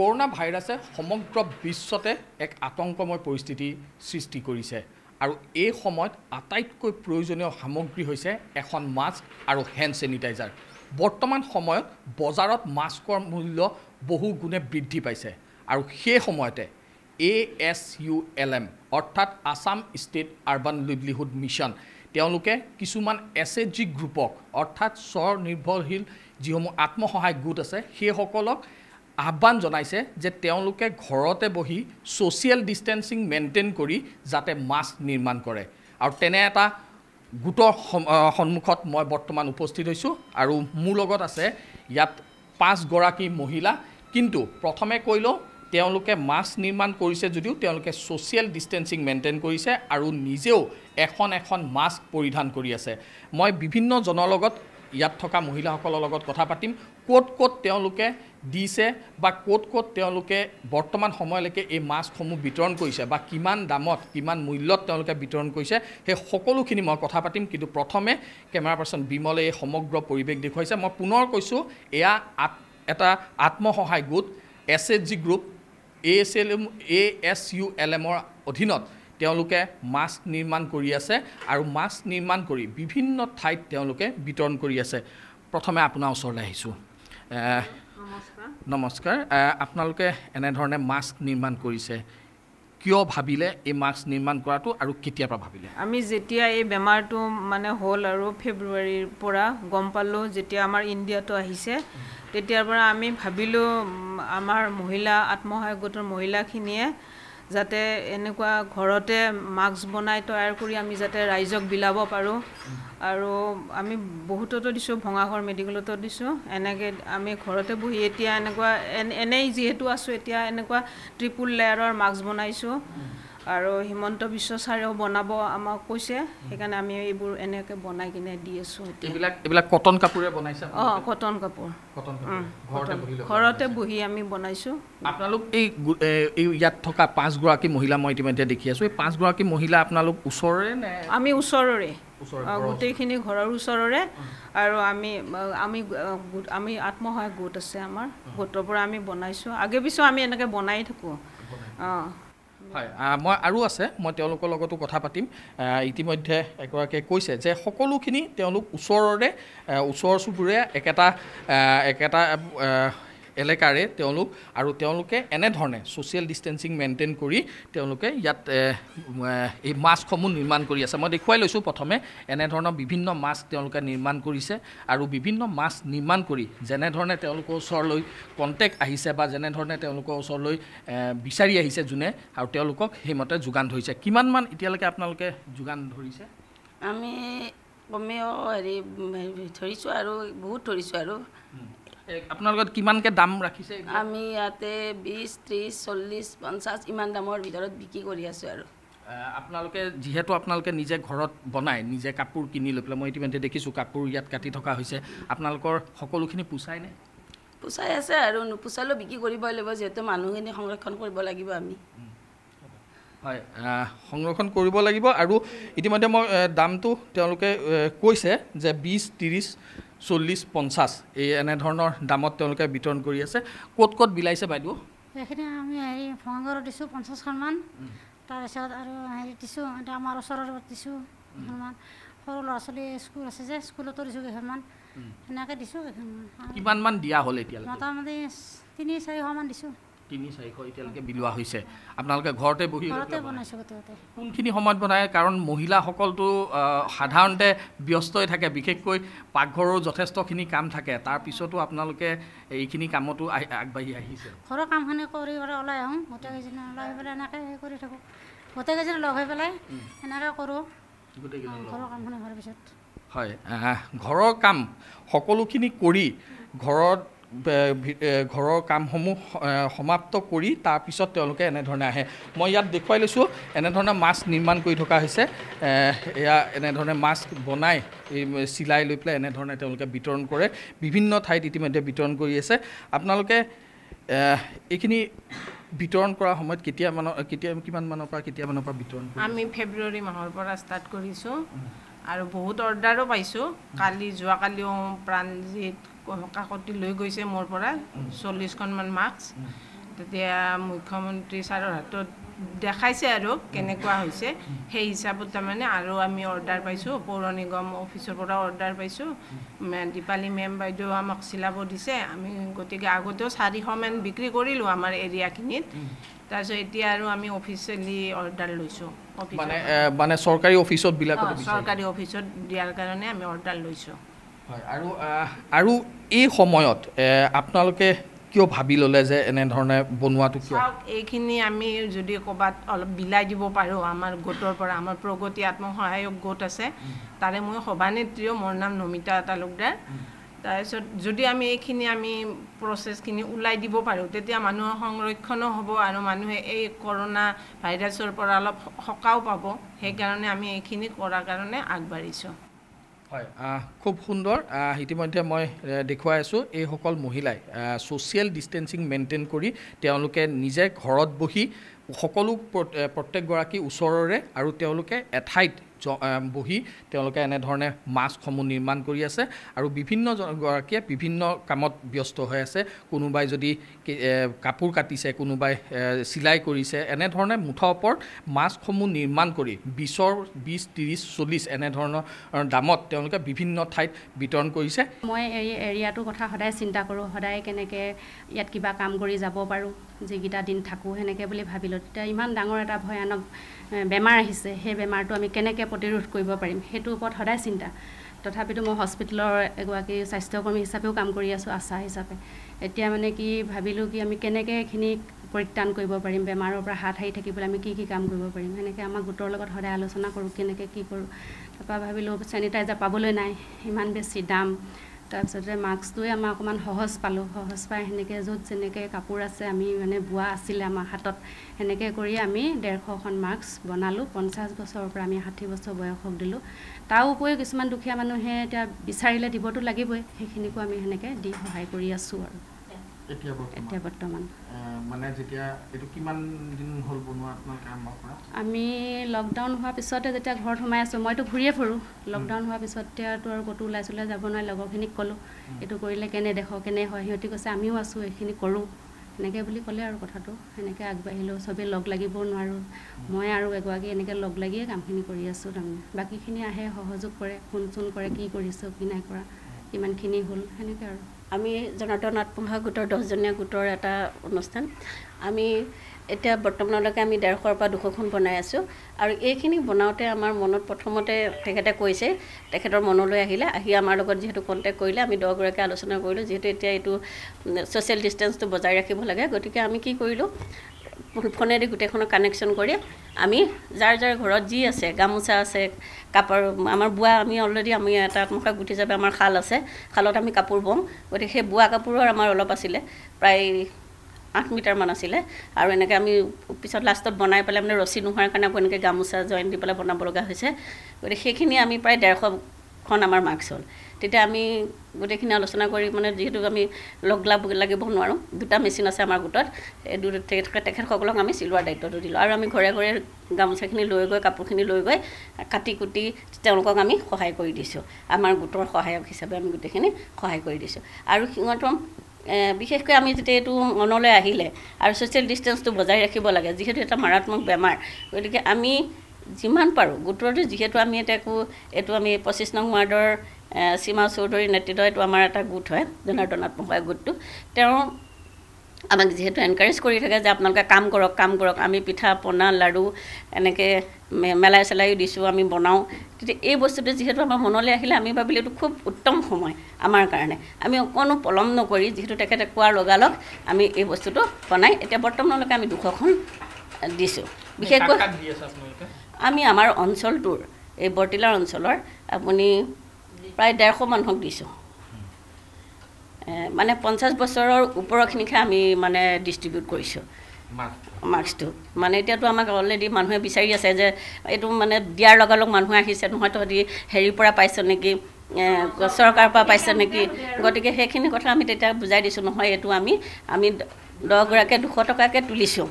Corona ভাইৰাছে সমগ্ৰ বিশ্বতে এক আতংকময় পৰিস্থিতি সৃষ্টি কৰিছে আৰু এই সময়ত আটাইতকৈ প্ৰয়োজনীয় সামগ্ৰী হৈছে এখন মাস্ক আৰু হেণ্ড ছেনিটাইজাৰ বৰ্তমান সময়ত বজাৰত মাস্কৰ মূল্য বহু গুণে বৃদ্ধি পাইছে আৰু সেই সময়তে A S U L M অৰ্থাৎ Assam state urban livelihood mission তেওঁলোকে কিছুমান এছ এচ জি গ্ৰুপক অৰ্থাৎ স্বনিৰ্ভৰশীল যিসমূহ আত্মসহায়ক গোট আছে সেইসকলক আহ্বান জনাইছে যে তেওঁলোকে ঘৰতে বহি ছ'চিয়েল ডিষ্টেঞ্চিং মেইনটেইন কৰি যাতে মাস্ক নিৰ্মাণ কৰে। আৰু তেনে এটা গোটৰ সন্মুখত মই বৰ্তমান উপস্থিত হৈছোঁ আৰু মোৰ লগত আছে ইয়াত পাঁচগৰাকী মহিলা। কিন্তু প্ৰথমে কৈ লওঁ তেওঁলোকে মাস্ক নিৰ্মাণ কৰিছে যদিও তেওঁলোকে ছ'চিয়েল ডিষ্টেঞ্চিং মেইনটেইন কৰিছে আৰু নিজেও এখন এখন মাস্ক পৰিধান কৰি আছে। মই বিভিন্নজনৰ লগত ইয়াত থকা মহিলাসকলৰ লগত কথা পাতিম। ক'ত ক'ত তেওঁলোকে দিছে বা ক'ত ক'ত তেওঁলোকে বৰ্তমান সময়লৈকে এই মাস্কসমূহ বিতৰণ কৰিছে বা কিমান দামত কিমান মূল্যত তেওঁলোকে বিতৰণ কৰিছে সেই সকলোখিনি মই কথা পাতিম। কিন্তু প্ৰথমে কেমেৰা পাৰ্চন বিমলে এই সমগ্ৰ পৰিৱেশ দেখুৱাইছে। মই পুনৰ কৈছোঁ এয়া আত এটা আত্মসহায়ক গোট S S G group A S L M A S U L এমৰ অধীনত তেওঁলোকে মাস্ক নিৰ্মাণ কৰি আছে আৰু মাস্ক নিৰ্মাণ কৰি বিভিন্ন ঠাইত তেওঁলোকে বিতৰণ কৰি আছে। প্ৰথমে আপোনাৰ ওচৰলৈ আহিছোঁ। নমস্কাৰ। আপোনালোকে এনেধৰণে মাস্ক নিৰ্মাণ কৰিছে। কিয় ভাবিলে এই মাস্ক নিৰ্মাণ কৰাটো আৰু কেতিয়াৰ পৰা ভাবিলে? আমি যেতিয়া এই বেমাৰটো মানে হ'ল আৰু ফেব্ৰুৱাৰীৰ পৰা গম পালোঁ যেতিয়া আমাৰ ইণ্ডিয়াটো আহিছে তেতিয়াৰ পৰা আমি ভাবিলোঁ আমাৰ মহিলা আত্মসহায়ক গোটৰ মহিলাখিনিয়ে যাতে এনেকুৱা ঘৰতে মাস্ক বনাই তৈয়াৰ কৰি আমি যাতে ৰাইজক বিলাব পাৰোঁ। আৰু আমি বহুততো দিছোঁ ভঙাঘৰ মেডিকেলতো দিছোঁ। এনেকৈ আমি ঘৰতে বহি এতিয়া এনেকুৱা এন- এনেই যিহেতু আছোঁ এতিয়া এনেকুৱা ট্ৰিপুল লেয়াৰৰ মাস্ক বনাইছোঁ। আৰু হিমন্ত বিশ্ব ছাৰেও বনাব আমাক কৈছে। সেইকাৰণে আমি এইবোৰ এনেকৈ বনাই কিনে দি আছোঁ এতিয়া। এইবিলাক এইবিলাক কটন কাপোৰে বনাইছে? অঁ কটন কাপোৰ। ঘৰতে। বহি আমি বনাইছোঁ। আপোনালোক এই ইয়াত থকা পাঁচগৰাকী মহিলা মই ইতিমধ্যে দেখি আছোঁ। এই পাঁচগৰাকী মহিলা আপোনালোক ওচৰৰে নে? আমি ওচৰৰে। গোটেইখিনি ঘৰৰ ওচৰৰে। আৰু আমি আমি আমি আত্মসহায়ক গোট আছে আমাৰ। গোটৰ পৰা আমি বনাইছোঁ। আগে পিছেও আমি এনেকৈ বনাই থাকোঁ। অঁ। হয় মই আৰু আছে মই তেওঁলোকৰ লগতো কথা পাতিম। ইতিমধ্যে এগৰাকীয়ে কৈছে যে সকলোখিনি তেওঁলোক ওচৰৰে ওচৰ চুবুৰীয়া একেটা একেটা এলেকাৰে তেওঁলোক আৰু তেওঁলোকে এনেধৰণে ছ'চিয়েল ডিষ্টেঞ্চিং মেইনটেইন কৰি তেওঁলোকে ইয়াত এই মাস্কসমূহ নিৰ্মাণ কৰি আছে। মই দেখুৱাই লৈছোঁ প্ৰথমে এনেধৰণৰ বিভিন্ন মাস্ক তেওঁলোকে নিৰ্মাণ কৰিছে আৰু বিভিন্ন মাস্ক নিৰ্মাণ কৰি যেনেধৰণে তেওঁলোকৰ ওচৰলৈ কণ্টেক্ট আহিছে বা যেনেধৰণে তেওঁলোকৰ ওচৰলৈ বিচাৰি আহিছে যোনে আৰু তেওঁলোকক সেইমতে যোগান ধৰিছে। কিমানমান এতিয়ালৈকে আপোনালোকে যোগান ধৰিছে? আমি কমেও হেৰি ধৰিছোঁ আৰু বহুত ধৰিছোঁ আৰু। এ, আপোনালোকে কিমানকৈ দাম ৰাখিছে? আমি ইয়াতে বিছ ত্ৰিছ চল্লিছ পঞ্চাছ ইমান দামৰ ভিতৰত বিক্ৰী কৰি আছোঁ আৰু। আপোনালোকে যিহেতু আপোনালোকে নিজে ঘৰত বনায় নিজে কাপোৰ কিনি লৈ পেলাই মই ইতিমধ্যে দেখিছোঁ কাপোৰ ইয়াত কাটি থকা হৈছে। আপোনালোকৰ সকলোখিনি পোচায়নে পোচাই আছে আৰু নোপোচালেও বিক্ৰী কৰিবই লাগিব যিহেতু মানুহখিনি সংৰক্ষণ কৰিব লাগিব আমি। হয় সংৰক্ষণ কৰিব লাগিব আৰু ইতিমধ্যে মই দামটো তেওঁলোকে কৈছে যে বিছ ত্ৰিছ চল্লিছ পঞ্চাছ। এই এনেধৰণৰ দামত তেওঁলোকে বিতৰণ কৰি আছে। ক'ত ক'ত বিলাইছে বাইদেউ? সেইখিনি আমি হেৰি ভঙাগড়ত দিছোঁ পঞ্চাছখনমান। তাৰপিছত আৰু হেৰি দিছোঁ এতিয়া আমাৰ ওচৰৰ দিছোঁ কেইখনমান সৰু ল'ৰা ছোৱালী স্কুল আছে যে স্কুলতো দিছোঁ কেইখনমান। সেনেকৈ দিছোঁ কেইখনমান। কিমানমান দিয়া হ'ল এতিয়ালৈকে? মোটামুটি তিনি চাৰিশমান দিছোঁ। তিনি চাৰিশ এতিয়ালৈকে বিলোৱা হৈছে। আপোনালোকে ঘৰতে বহি পেলাই কোনখিনি সময়ত বনায়? কাৰণ মহিলাসকলতো সাধাৰণতে ব্যস্তই থাকে। বিশেষকৈ পাকঘৰৰ যথেষ্টখিনি কাম থাকে। তাৰপিছতো আপোনালোকে এইখিনি কামতো আগবাঢ়ি আহিছে। ঘৰৰ কামখিনি কৰি কৰি ওলাই আহোঁ। গোটেইকেইজনী ওলাই আহি পেলাই এনেকৈ হেৰি কৰি থাকোঁ। গোটেইকেইজনী লগ হৈ পেলাই এনেকৈ কৰোঁ। ঘৰৰ কামখিনি হোৱাৰ পিছত। হয় ঘৰৰ কাম সকলোখিনি কৰি ঘৰত ঘৰৰ কামসমূহ সমাপ্ত কৰি তাৰপিছত তেওঁলোকে এনেধৰণে আহে। মই ইয়াত দেখুৱাই লৈছোঁ এনেধৰণে মাস্ক নিৰ্মাণ কৰি থকা হৈছে। এয়া এনেধৰণে মাস্ক বনাই এই চিলাই লৈ পেলাই এনেধৰণে তেওঁলোকে বিতৰণ কৰে। বিভিন্ন ঠাইত ইতিমধ্যে বিতৰণ কৰি আছে। আপোনালোকে এইখিনি বিতৰণ কৰাৰ সময়ত কেতিয়া মানৰ কেতিয়া কিমান মানৰ পৰা কেতিয়া মানৰ পৰা বিতৰণ কৰে? আমি ফেব্ৰুৱাৰী মাহৰ পৰা ষ্টাৰ্ট কৰিছোঁ। আৰু বহুত অৰ্ডাৰো পাইছোঁ। কালি যোৱাকালিও প্ৰাণজিত কাকতি লৈ গৈছে মোৰ পৰা চল্লিছখনমান মাস্ক তেতিয়া মুখ্যমন্ত্ৰী ছাৰৰ হাতত দেখাইছে আৰু কেনেকুৱা হৈছে। সেই হিচাপত তাৰমানে আৰু আমি অৰ্ডাৰ পাইছোঁ পৌৰ নিগম অফিচৰ পৰা অৰ্ডাৰ পাইছোঁ। দীপালী মেম বাইদেউ আমাক চিলাব দিছে। আমি গতিকে আগতেও চাৰিশমান বিক্ৰী কৰিলোঁ আমাৰ এৰিয়াখিনিত। তাৰপিছত এতিয়া আৰু আমি অফিচিয়েলি অৰ্ডাৰ লৈছোঁ। মানে চৰকাৰী অফিচত চৰকাৰী অফিচত দিয়াৰ কাৰণে আমি অৰ্ডাৰ লৈছোঁ। হয় আৰু আৰু এই সময়ত আপোনালোকে কিয় ভাবি ল'লে যে এনেধৰণে বনোৱাটো কিয়? এইখিনি আমি যদি ক'ৰবাত অলপ বিলাই দিব পাৰোঁ আমাৰ গোটৰ পৰা আমাৰ প্ৰগতি আত্মসহায়ক গোট আছে তাৰে মই সভানেত্ৰীও মোৰ নাম নমিতা তালুকদাৰ তাৰপিছত যদি আমি এইখিনি আমি প্ৰচেছখিনি ওলাই দিব পাৰোঁ তেতিয়া মানুহৰ সংৰক্ষণো হ'ব আৰু মানুহে এই কৰোণা ভাইৰাছৰ পৰা অলপ সকাও পাব। সেইকাৰণে আমি এইখিনি কৰাৰ কাৰণে আগবাঢ়িছোঁ। হয়। খুব সুন্দৰ। ইতিমধ্যে মই দেখুৱাই আছোঁ এইসকল মহিলাই ছ'চিয়েল ডিষ্টেঞ্চিং মেইনটেইন কৰি তেওঁলোকে নিজে ঘৰত বহি সকলো প্ৰত্যেকগৰাকী ওচৰৰে আৰু তেওঁলোকে এঠাইত বহি তেওঁলোকে এনেধৰণে মাস্কসমূহ নিৰ্মাণ কৰি আছে আৰু বিভিন্ন গৰাকীয়ে বিভিন্ন কামত ব্যস্ত হৈ আছে। কোনোবাই যদি কাপোৰ কাটিছে কোনোবাই চিলাই কৰিছে এনেধৰণে মুঠৰ ওপৰত মাস্কসমূহ নিৰ্মাণ কৰি বিছৰ বিছ ত্ৰিছ চল্লিছ এনেধৰণৰ দামত তেওঁলোকে বিভিন্ন ঠাইত বিতৰণ কৰিছে। মই এই এৰিয়াটোৰ কথা সদায় চিন্তা কৰোঁ সদায় কেনেকৈ ইয়াত কিবা কাম কৰি যাব পাৰোঁ। যিকেইটা দিন থাকোঁ সেনেকৈ বুলি ভাবিলোঁ। তেতিয়া ইমান ডাঙৰ এটা ভয়ানক বেমাৰ আহিছে। সেই বেমাৰটো আমি কেনেকৈ প্ৰতিৰোধ কৰিব পাৰিম? সেইটোৰ ওপৰত সদায় চিন্তা। তথাপিতো মই হস্পিটেলৰ এগৰাকী স্বাস্থ্যকৰ্মী হিচাপেও কাম কৰি আছোঁ আশা হিচাপে। এতিয়া মানে কি ভাবিলোঁ কি আমি কেনেকৈ এইখিনি পৰিত্ৰাণ কৰিব পাৰিম বেমাৰৰ পৰা হাত সাৰি থাকিবলৈ আমি কি কি কাম কৰিব পাৰিম? সেনেকৈ আমাৰ গোটৰ লগত সদায় আলোচনা কৰোঁ কেনেকৈ কি কৰোঁ। তাৰপৰা ভাবিলোঁ চেনিটাইজাৰ পাবলৈ নাই ইমান বেছি দাম। তাৰপিছতে মাস্কটোৱে আমাৰ অকণমান সহজ পালোঁ। সহজ পাই সেনেকৈ য'ত যেনেকৈ কাপোৰ আছে আমি মানে বোৱা আছিলে আমাৰ হাতত সেনেকৈ কৰি আমি ডেৰশখন মাস্ক বনালোঁ। পঞ্চাছ বছৰৰ পৰা আমি ষাঠি বছৰ বয়সক দিলোঁ। তাৰ উপৰিও কিছুমান দুখীয়া মানুহে এতিয়া বিচাৰিলে দিবতো লাগিবই। সেইখিনিকো আমি সেনেকৈ দি সহায় কৰি আছোঁ আৰু। এতিয়া বৰ্তমান? মানে যেতিয়া এইটো কিমান দিন হ'ল বনোৱা আপোনালোকে আৰম্ভ কৰা আমি লকডাউন হোৱাৰ পিছতে যেতিয়া ঘৰত সোমাই আছোঁ মইতো ঘূৰিয়ে ফুৰোঁ। লকডাউন হোৱাৰ পিছতেতো আৰু ক'তো ওলাই চোলাই যাব নোৱাৰি লগৰখিনিক ক'লোঁ এইটো কৰিলে কেনে দেখ কেনে হয়? সিহঁতি কৈছে আমিও আছোঁ এইখিনি কৰোঁ। সেনেকৈ বুলি ক'লে আৰু কথাটো। সেনেকৈ আগবাঢ়িলোঁ চবেই লগ লাগিবও নোৱাৰোঁ। মই আৰু এগৰাকী এনেকৈ লগ লাগিয়ে কামখিনি কৰি আছোঁ তাৰমানে। বাকীখিনি আহে সহযোগ কৰে ফোন চোন কৰে কি কৰিছোঁ কি নাই কৰা কিমানখিনি হ'ল সেনেকৈ আৰু। আমি জনাৰ্দন আত্মসহায়ক গোটৰ দহজনীয়া গোটৰ এটা অনুষ্ঠান। আমি এতিয়া বৰ্তমানলৈকে আমি ডেৰশৰ পৰা দুশখন বনাই আছোঁ আৰু এইখিনি বনাওঁতে আমাৰ মনত প্ৰথমতে তেখেতে কৈছে তেখেতৰ মনলৈ আহিলে আহি আমাৰ লগত যিহেতু কণ্টেক্ট কৰিলে আমি দহগৰাকীয়ে আলোচনা কৰিলোঁ যিহেতু এতিয়া এইটো ছ'চিয়েল ডিষ্টেঞ্চটো বজাই ৰাখিব লাগে। গতিকে আমি কি কৰিলোঁ ফোনেদি গোটেইখনৰ কানেকশ্যন কৰি আমি যাৰ যাৰ ঘৰত যি আছে গামোচা আছে কাপোৰ আমাৰ বোৱা আমি অলৰেডি আমি এটা আত্মসহায়ক গোট হিচাপে আমাৰ শাল আছে শালত আমি কাপোৰ বওঁ গতিকে সেই বোৱা কাপোৰৰ আমাৰ অলপ আছিলে প্ৰায় আঠ মিটাৰমান আছিলে আৰু এনেকৈ আমি পিছত লাষ্টত বনাই পেলাই মানে ৰছী নোহোৱাৰ কাৰণে আকৌ এনেকৈ গামোচা জইন দি পেলাই বনাব লগা হৈছে গতিকে সেইখিনি আমি প্ৰায় ডেৰশখন আমাৰ মাৰ্কছ হ'ল। তেতিয়া আমি গোটেইখিনি আলোচনা কৰি মানে যিহেতু আমি লগ লাগ লাগিব নোৱাৰোঁ দুটা মেচিন আছে আমাৰ গোটত তেখেতসকলক আমি চিলোৱাৰ দায়িত্বটো দিলোঁ আৰু আমি ঘৰে ঘৰে গামোচাখিনি লৈ গৈ কাপোৰখিনি লৈ গৈ কাটি কুটি তেওঁলোকক আমি সহায় কৰি দিছোঁ। আমাৰ গোটৰ সহায়ক হিচাপে আমি গোটেইখিনি সহায় কৰি দিছোঁ। আৰু সিহঁতৰ বিশেষকৈ আমি যেতিয়া এইটো মনলৈ আহিলে আৰু ছ'চিয়েল ডিষ্টেঞ্চটো বজাই ৰাখিব লাগে যিহেতু এটা মাৰাত্মক বেমাৰ গতিকে আমি যিমান পাৰোঁ। গোটৰটো যিহেতু আমি এতিয়া একো এইটো আমি পঁচিছ নং ৱাৰ্ডৰ সীমা চৌধুৰীৰ নেতৃত্বত এইটো আমাৰ এটা গোট হয় জনাৰ্দন আত্মসহায়ক গোটটো। তেওঁ আমাক যিহেতু এনকাৰেজ কৰি থাকে যে আপোনালোকে কাম কৰক কাম কৰক আমি পিঠা পনা লাড়ু এনেকৈ মেলাই চেলাইও দিছোঁ আমি বনাওঁ। তেতিয়া এই বস্তুটো যিহেতু আমাৰ মনলৈ আহিলে আমি ভাবিলোঁ এইটো খুব উত্তম সময় আমাৰ কাৰণে। আমি অকণো পলম নকৰি যিহেতু তেখেতে কোৱাৰ লগালগ আমি এই বস্তুটো বনাই এতিয়া বৰ্তমানলৈকে আমি দুশখন দিছোঁ। বিশেষকৈ আমি আমাৰ অঞ্চলটোৰ এই বৰ্তিলাৰ অঞ্চলৰ আপুনি প্ৰায় ডেৰশ মানুহক দিছোঁ। মানে পঞ্চাছ বছৰৰ ওপৰৰখিনিকহে আমি মানে ডিষ্ট্ৰিবিউট কৰিছোঁ। মাৰ্কছটো মানে এতিয়াতো আমাক অলৰেডি মানুহে বিচাৰি আছে যে এইটো মানে দিয়াৰ লগালগ মানুহে আহিছে নহয় তহঁতি হেৰিৰ পৰা পাইছ নেকি চৰকাৰৰ পৰা পাইছ নেকি গতিকে সেইখিনি কথা আমি তেতিয়া বুজাই দিছোঁ নহয় এইটো আমি আমি দহগৰাকীয়ে দুশ টকাকৈ তুলিছোঁ।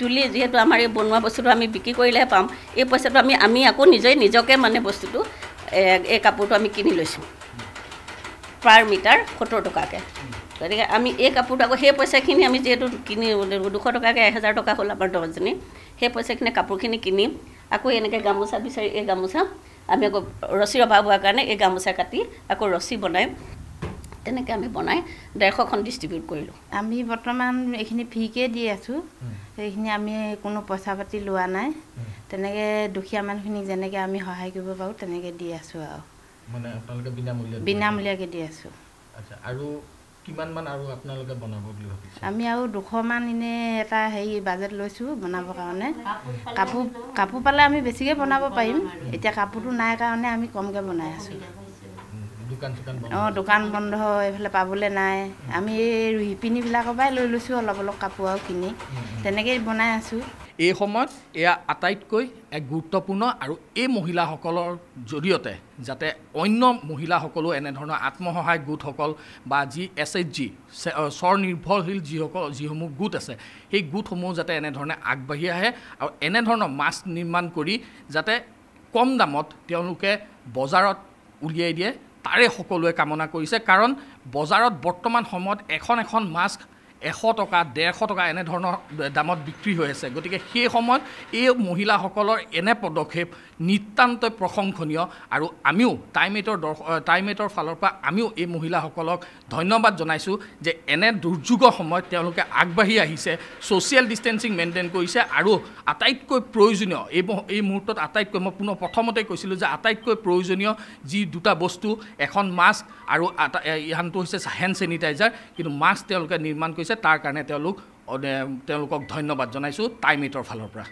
তুলি যিহেতু আমাৰ এই বনোৱা বস্তুটো আমি বিক্ৰী কৰিলেহে পাম এই পইচাটো আমি আমি আকৌ নিজেই নিজকে মানে বস্তুটো এই কাপোৰটো আমি কিনি লৈছোঁ। পাৰ মিটাৰ সত্তৰ টকাকৈ। গতিকে আমি এই কাপোৰটো আকৌ সেই পইচাখিনি আমি যিহেতু কিনি দুশ টকাকৈ এহেজাৰ টকা হ'ল আমাৰ দহজনী সেই পইচাখিনি কাপোৰখিনি কিনি আকৌ এনেকৈ গামোচা বিচাৰি এই গামোচা আমি আকৌ ৰছীৰ অভাৱ হোৱাৰ কাৰণে এই গামোচা কাটি আকৌ ৰছী বনাই তেনেকৈ আমি বনাই ডেৰশখন ডিষ্ট্ৰিবিউট কৰিলোঁ। আমি বৰ্তমান এইখিনি ফ্ৰীকৈ দি আছোঁ। সেইখিনি আমি কোনো পইচা পাতি লোৱা নাই। তেনেকৈ দুখীয়া মানুহখিনিক যেনেকৈ আমি সহায় কৰিব পাৰোঁ তেনেকৈ দি আছোঁ আৰু। মানে আপোনালোকে বিনামূলীয়া বিনামূলীয়াকৈ দি আছোঁ। আচ্ছা আৰু কিমান মান আৰু আপোনালোকে বনাব বুলি ভাবিছে? আমি আৰু দুশমান এনেই এটা হেৰি বাজেট লৈছোঁ বনাবৰ কাৰণে। কাপোৰ কাপোৰ পালে আমি বেছিকৈ বনাব পাৰিম। এতিয়া কাপোৰটো নাই কাৰণে আমি কমকৈ বনাই আছোঁ উম, দোকান চোকান বন্ধ অঁ দোকান বন্ধ এইফালে পাবলৈ নাই। আমি এই শিপিনীবিলাকৰ পৰাই লৈ লৈছোঁ অলপ অলপ কাপোৰ আৰু কিনি। তেনেকৈয়ে বনাই আছোঁ। এই সময়ত এয়া আটাইতকৈ এক গুৰুত্বপূৰ্ণ আৰু এই মহিলাসকলৰ জৰিয়তে যাতে অন্য মহিলাসকলো এনেধৰণৰ আত্মসহায়ক গোটসকল বা যি এছ এইচ জি স্বনিৰ্ভৰশীল যিসকল যিসমূহ গোট আছে সেই গোটসমূহ যাতে এনেধৰণে আগবাঢ়ি আহে আৰু এনেধৰণৰ মাস্ক নিৰ্মাণ কৰি যাতে কম দামত তেওঁলোকে বজাৰত উলিয়াই দিয়ে। তাৰে সকলোৱে কামনা কৰিছে কাৰণ বজাৰত বৰ্তমান সময়ত এখন এখন মাস্ক এশ টকা ডেৰশ টকা এনেধৰণৰ দামত বিক্ৰী হৈ আছে। গতিকে সেই সময়ত এই মহিলাসকলৰ এনে পদক্ষেপ নিতান্তই প্ৰশংসনীয় আৰু আমিও টাইমেটৰ দৰ্শ টাইমেটৰ ফালৰ পৰা আমিও এই মহিলাসকলক ধন্যবাদ জনাইছোঁ যে এনে দুৰ্যোগৰ সময়ত তেওঁলোকে আগবাঢ়ি আহিছে ছ'চিয়েল ডিষ্টেঞ্চিং মেইনটেইন কৰিছে আৰু আটাইতকৈ প্ৰয়োজনীয় এই এই মুহূৰ্তত আটাইতকৈ মই পুনৰ প্ৰথমতে কৈছিলোঁ যে আটাইতকৈ প্ৰয়োজনীয় যি দুটা বস্তু এখন মাস্ক আৰু আটা ইহানটো হৈছে হেণ্ড চেনিটাইজাৰ কিন্তু মাস্ক তেওঁলোকে নিৰ্মাণ কৰিছে। তাৰ কাৰণে তেওঁলোক তেওঁলোকক ধন্যবাদ জনাইছোঁ টাইমেটৰ ফালৰ পৰা।